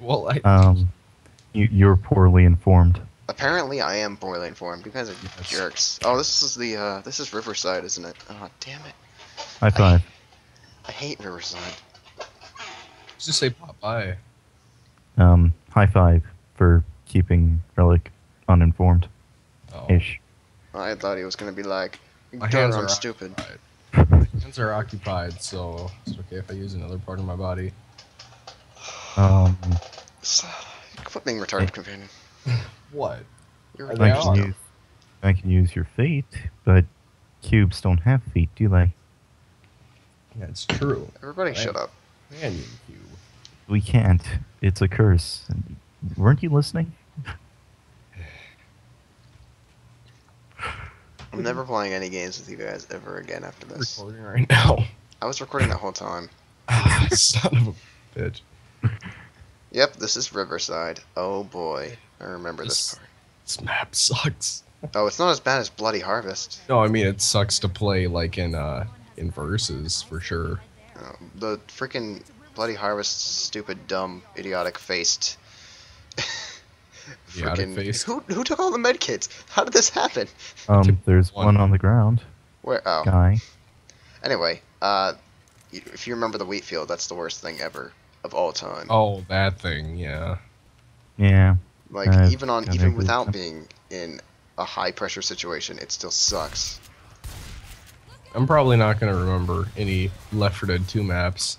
Well, I, Um, you, you're poorly informed. Apparently, I am poorly informed. You guys are Yes. jerks. Oh, this is the uh, this is Riverside, isn't it? Oh, damn it! High five. I hate Riverside. just say Popeye. Um, high five for keeping Relic uninformed Oh, ish. I thought he was gonna be like, my hands are I'm stupid. My hands are occupied, so it's okay if I use another part of my body. Um, S- Quit being retarded, companion. What? You're I I can use I can use your feet, but cubes don't have feet, do they? Yeah, it's true. Everybody, Right. shut up. Man, you, you. We can't. It's a curse. Weren't you listening? I'm never playing any games with you guys ever again after this. recording right now. I was recording that whole time. Ah, Son of a bitch. Yep, this is Riverside. Oh boy, I remember this This- part. This map sucks. Oh, it's not as bad as Bloody Harvest. No, I mean it sucks to play like in uh in versus for sure. Oh, the freaking Bloody Harvest, stupid, dumb, idiotic faced. Idiotic Freaking- faced? Who who took all the med kits? How did this happen? Um, there's one. one on the ground. Where? Oh, Guy. anyway, uh, if you remember the wheat field, that's the worst thing ever of all time. Oh, that thing, yeah. Yeah. like I've even on even without time. being in a high pressure situation, it still sucks. I'm probably not gonna remember any Left 4 Dead 2 maps.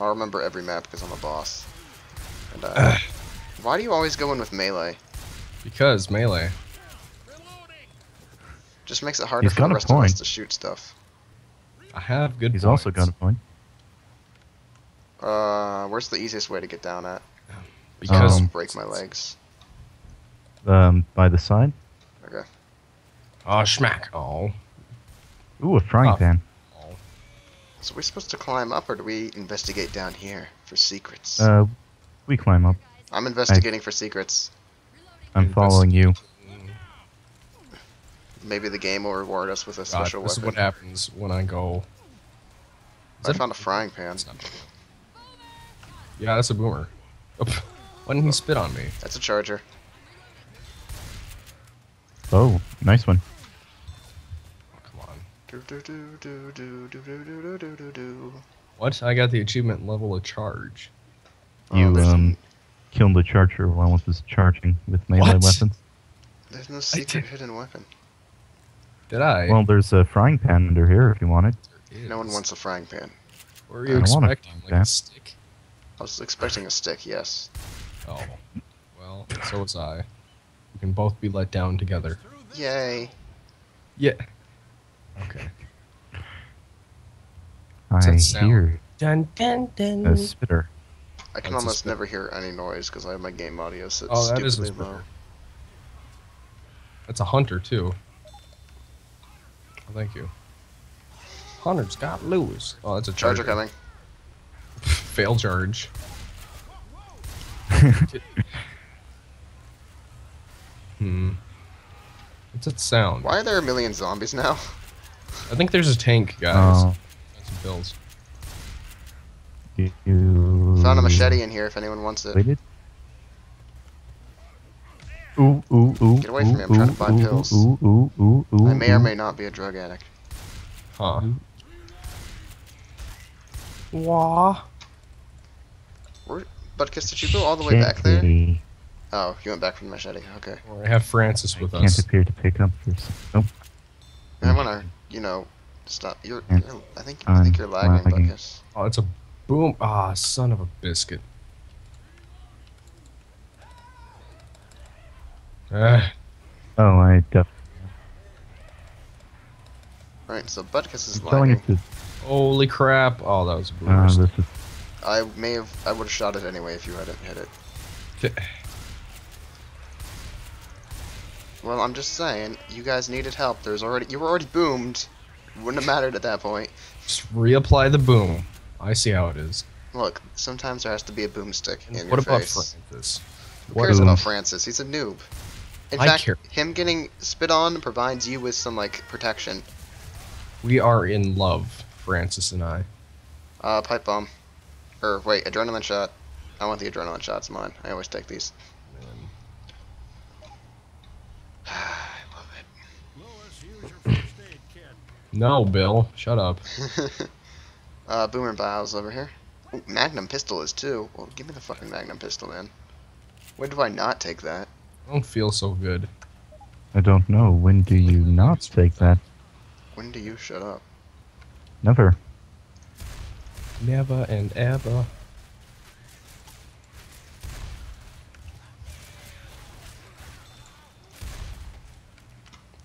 I'll remember every map because I'm a boss. And uh, why do you always go in with melee? Because melee. Just makes it harder He's for the a rest of us point. to shoot stuff. I have good He's also got points. a point. Uh, where's the easiest way to get down at? because Um, break my legs. Um, by the side. Okay. Oh schmack. Oh. Ooh, a frying Oh. pan. oh. So we're supposed to climb up, or do we investigate down here for secrets? Uh, we climb up. I'm investigating for secrets. I'm following you. Maybe the game will reward us with a God, special this is what happens when I go. I found a frying pan. That's not- Yeah, that's a boomer. Oop. Why didn't he spit on me? That's a charger. Oh, nice one. Oh, come on. Do, do, do, do, do, do, do, do, do, do, do. What? I got the achievement level of charge. Oh, You there's, um killed the charger while it was charging with melee What? weapons. there's no secret hidden weapon. Did I? Well, there's a frying pan under here if you want it. No one wants a frying pan. What were you don't want a expecting? Like fan. a stick? I was expecting a stick, yes. Oh. Well, so was I. We can both be let down together. Yay. Yeah. Okay. I sound? hear Dun dun dun. a spitter. I can That's almost never hear any noise because I have my game audio set Oh, that is a stupidly low. That's a hunter too. Oh, thank you. Hunter's got Louis. Oh, that's a charger. Charger coming. Fail charge. hmm. What's that sound? Why are there a million zombies now? I think there's a tank, guys. Oh, Got some pills. you, you Found a machete in here if anyone wants it. Waited. Ooh, ooh, ooh. Get away from ooh, me, I'm trying to ooh, buy ooh, pills. Ooh, ooh, ooh, ooh, I may or ooh. may not be a drug addict. Huh. Wah. But Kiss, did you go all the way back there? Oh, you went back from the machete. Okay. Or I have Francis with I can't appear to pick up this. Nope. I wanna, you know, stop. You're. You're I think. I think you're lagging, lagging. Butkus. Oh, it's a boom. Ah, son of a biscuit. Ah, Oh, I definitely. Right, so Butkus is I'm telling lagging. It to. holy crap. Oh, that was a Uh, boomer. is. I may have. I would have shot it anyway if you hadn't hit it. Well, I'm just saying, you guys needed help. There's already. You were already boomed. Wouldn't have mattered at that point. Just reapply the boom. I see how it is. Look, sometimes there has to be a boomstick in And your what about face. Francis? Who What cares about Francis? He's a noob. In I fact, care. him getting spit on provides you with some like protection. We are in love, Francis and I. Uh, pipe bomb. Or wait, adrenaline shot. I want the adrenaline shots, mine. I always take these. Man. I love Louis, use your first aid kit. No, Bill. Shut up. it. uh, Boomer Biles over here. Ooh, Magnum pistol is too. Well, give me the fucking Magnum pistol, man. When do I not take that? I don't feel so good. I don't know. When do you not take that? When do you shut up? Never. Never and ever.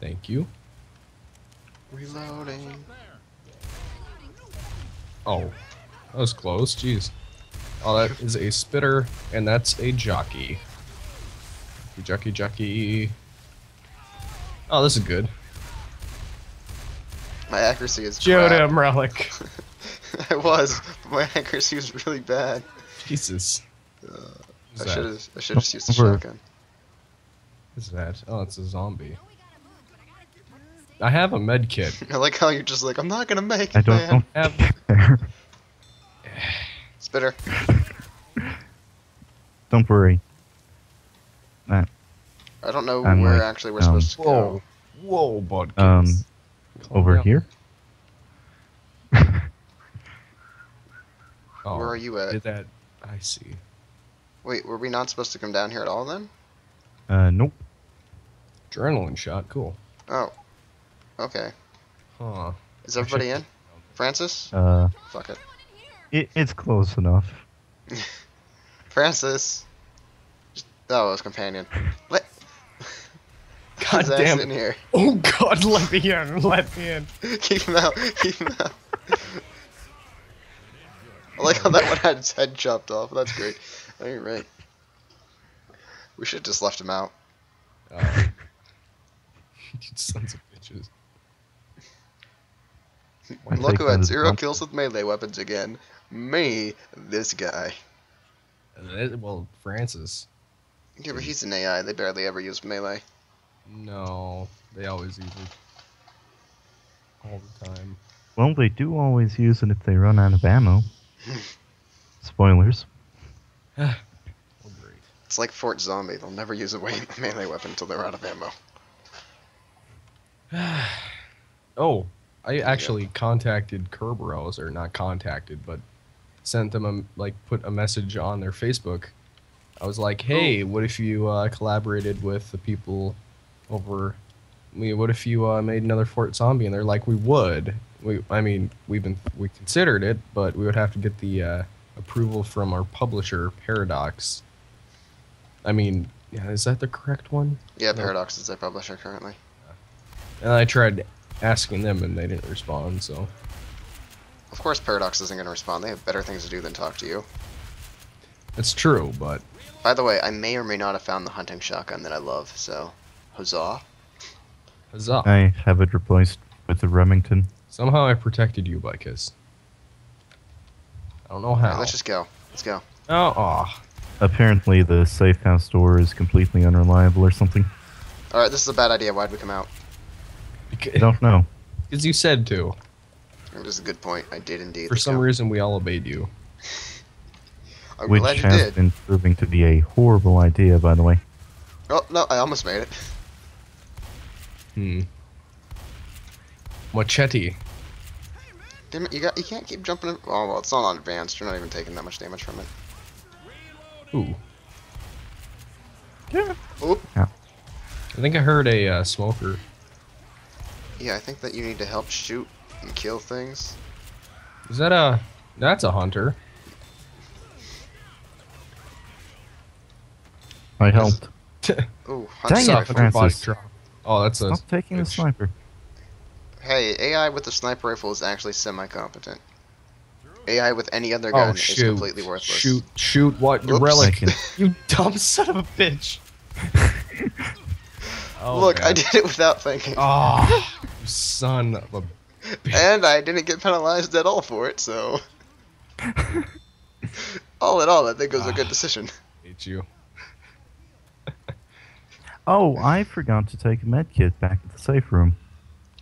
Thank you. Reloading. Oh, that was close. Jeez. Oh, that is a spitter, and that's a jockey. Jockey, jockey. Oh, this is good. My accuracy is Joda crap. Relic. I was, but my accuracy was really bad. Jesus. I should have. I should have used the shotgun. What's that? Oh, it's a zombie. I have a med kit. I like how you're just like, I'm not gonna make it, I don't man. know. Have There. Spitter. don't worry. I don't know I'm where like, actually we're um, supposed to whoa, go. whoa, bud. Um, Calm Over down. here. Oh, Where are you at? Did that? I see. Wait, were we not supposed to come down here at all then? Uh, nope. Adrenaline shot. Cool. Oh. Okay. Huh. Is everybody in? Francis? Uh, Fuck it. it, it's close enough. Francis. Just- Oh, his companion. Let. God his ass damn in here. Oh God, let me in. Let me in. Keep him out. Keep him out. I like how that one had its head chopped off. That's great. Oh, you're right. We should have just left him out. Uh, you sons of bitches. I Look who had zero compliment. kills with melee weapons again. Me, this guy. Uh, Well, Francis. Yeah, but he's an AI. They barely ever use melee. No, they always use it. All the time. Well, they do always use it if they run out of ammo. Spoilers. Oh, great. It's like Fort Zombie. They'll never use a wa- melee weapon until they're out of ammo. Oh, I actually contacted Kerberos, or not contacted, but sent them a like put a message on their Facebook. I was like, "Hey, what if you uh, collaborated with the people over? I mean, what if you uh, made another Fort Zombie?" And they're like, "We would. We, I mean, we've been we considered it, but we would have to get the uh, approval from our publisher, Paradox. I mean, yeah, is that the correct one? Yeah, No. Paradox is their publisher currently. And I tried asking them, and they didn't respond. So Of course, Paradox isn't going to respond. They have better things to do than talk to you. it's true, but By the way, I may or may not have found the hunting shotgun that I love, so huzzah. huzzah! I have it replaced with the Remington. Somehow I protected you, by kiss. I don't know Alright, how. let's just go. Let's go. Oh, aw. Apparently, the safe house door is completely unreliable or something. Alright, this is a bad idea. Why'd we come out? I don't know. Because you said to. That is a good point. I did indeed. For Let's some go. reason, we all obeyed you. I'm Which glad you has did. been proving to be a horrible idea, by the way. Oh, no, I almost made it. Hmm. Machete. Damn it, you got you can't keep jumping. In. Oh well, it's not on advanced. You're not even taking that much damage from it. Ooh. Yeah. Oop. Yeah. I think I heard a uh, smoker. Yeah, I think that you need to help shoot and kill things. Is that a? That's a hunter. I helped. Ooh, Dang hunting it, rifle. Sucker body Francis. Drop. Oh, that's a. Stop taking the sniper. Hey, AI with the sniper rifle is actually semi-competent. AI with any other gun Oh is completely worthless. Shoot! Shoot! What? Your Oops. relic! You dumb son of a bitch! oh, Look, I did it without thinking, Oh, son of a. bitch. and I didn't get penalized at all for it. So, all in all, I think it was a good Ah. decision. Hate you. Oh, I forgot to take a med kit back at the safe room.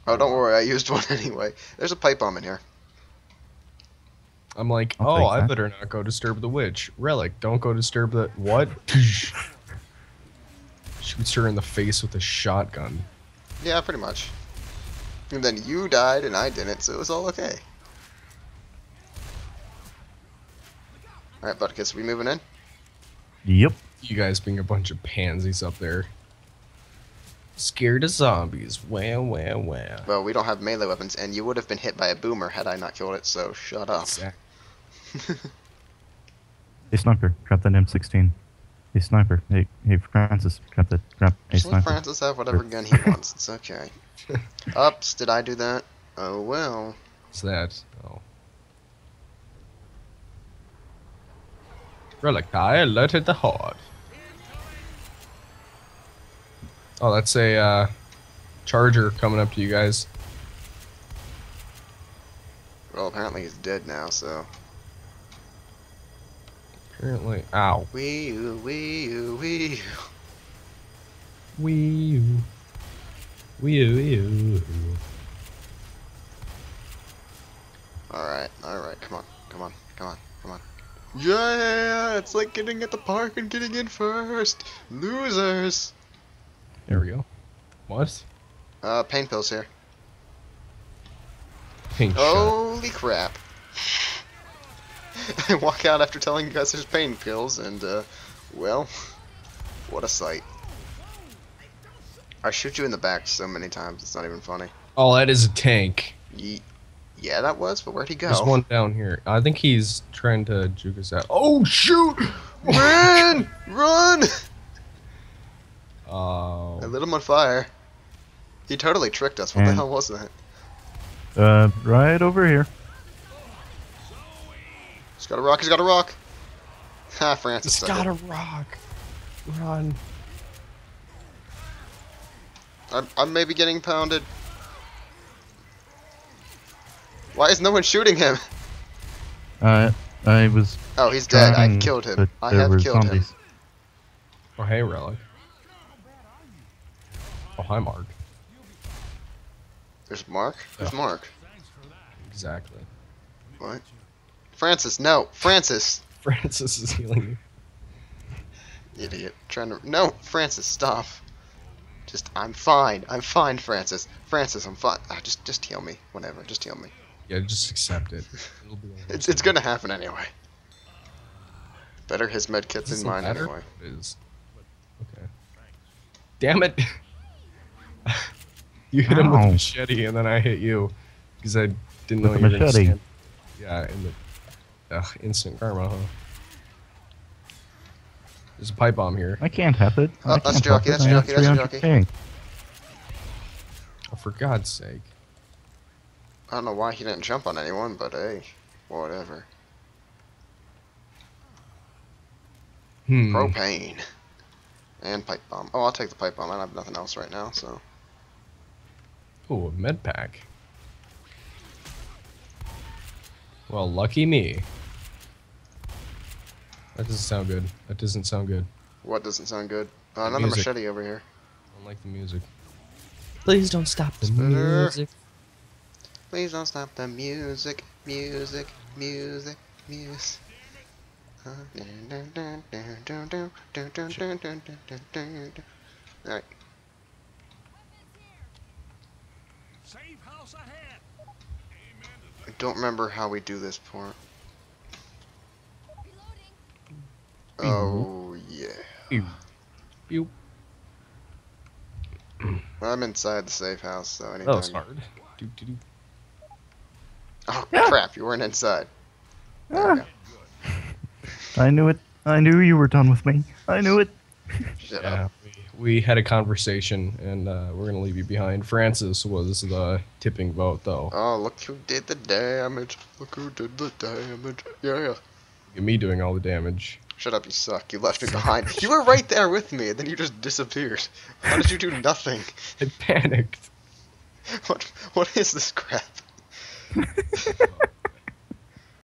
Oh, don't worry, I used one anyway. There's a pipe bomb in here. I'm like, I'll oh, I that. better not go disturb the witch. Relic, don't go disturb the what? Shoots her in the face with a shotgun. Yeah, pretty much. And then you died and I didn't, so it was all okay. Alright, Butkus, we moving in? Yep. You guys being a bunch of pansies up there. Scared of zombies. Wah, wah, wah. Well, we don't have melee weapons, and you would have been hit by a boomer had I not killed it, so shut up. Exact- Hey, sniper, grab that M16. Hey, sniper. Hey, hey, Francis, grab that. Grab. Hey, Just let sniper. Francis have whatever gun he wants, it's okay. Ups, did I do that? Oh well. What's that? Oh. Relic, I alerted the horde. Oh, that's a uh, charger coming up to you guys. Well, apparently he's dead now, so. Apparently, ow. Wee oo, wee oo, wee oo. Wee oo. Wee oo, wee oo. Alright, alright, come on, come on, come on, come on. Yeah, it's like getting at the park and getting in first. Losers. There we go. What? Uh, pain pills here. Pink shot. Holy crap. I walk out after telling you guys there's pain pills, and, uh, well, what a sight. I shoot you in the back so many times, it's not even funny. Oh, that is a tank. Ye- yeah, that was, but where'd he go? There's one down here. I think he's trying to juke us out. Oh, shoot! Run! Run! Oh. I lit him on fire. He totally tricked us. What the hell was that? Uh, right over here. He's got a rock, he's got a rock! Ha, Francis. It's took got it. a rock. Run. I'm, I'm maybe getting pounded. Why is no one shooting him? Uh, I was. Oh, he's dead. I trying, killed him. I have were killed him. zombies. Oh, hey, Relic. Oh, hi, Mark. There's Mark? Who's Yeah. Mark? Exactly. What? Francis, no! Francis! Francis is healing you. Idiot. Trying to. No! Francis, stop. Just, I'm fine. I'm fine, Francis. Francis, I'm fine. Ah, just, just heal me. Whatever. Just heal me. Yeah, just accept it. It's, it's gonna happen anyway. Better his med kits Does in mine anyway. It is. Okay. Damn it! you hit him with a machete, and then I hit you because I didn't know you the were gonna machete. stand. Yeah, in the ugh, instant karma, huh? There's a pipe bomb here. I can't have it. Oh, that's can't jockey, that's I jockey, that's 300K. Oh, for God's sake! I don't know why he didn't jump on anyone, but hey, whatever. Hmm. Propane. And pipe bomb. Oh, I'll take the pipe bomb. I don't have nothing else right now, so. Ooh, a med pack. Well, lucky me. That doesn't sound good. That doesn't sound good. What doesn't sound good? Uh, another Music. machete over here. I don't like the music. Please don't stop the Spitter. music. Please don't stop the music, music, music, music. Alright, Safe house ahead. I don't remember how we do this part. Oh, yeah. Pew. Pew. I'm inside the safe house, so anytime. That was hard. Doo, doo, doo. Oh, crap, you weren't inside. There. Ah. I knew it. I knew you were done with me. I knew it. Shut Yeah, up. We, had a conversation, and uh, we're gonna leave you behind. Francis was the tipping vote, though. Oh, look who did the damage. Look who did the damage. Yeah, yeah. Look at me doing all the damage. Shut up, you suck. You left me behind. You were right there with me, and then you just disappeared. How did you do nothing? I panicked. What? What is this crap?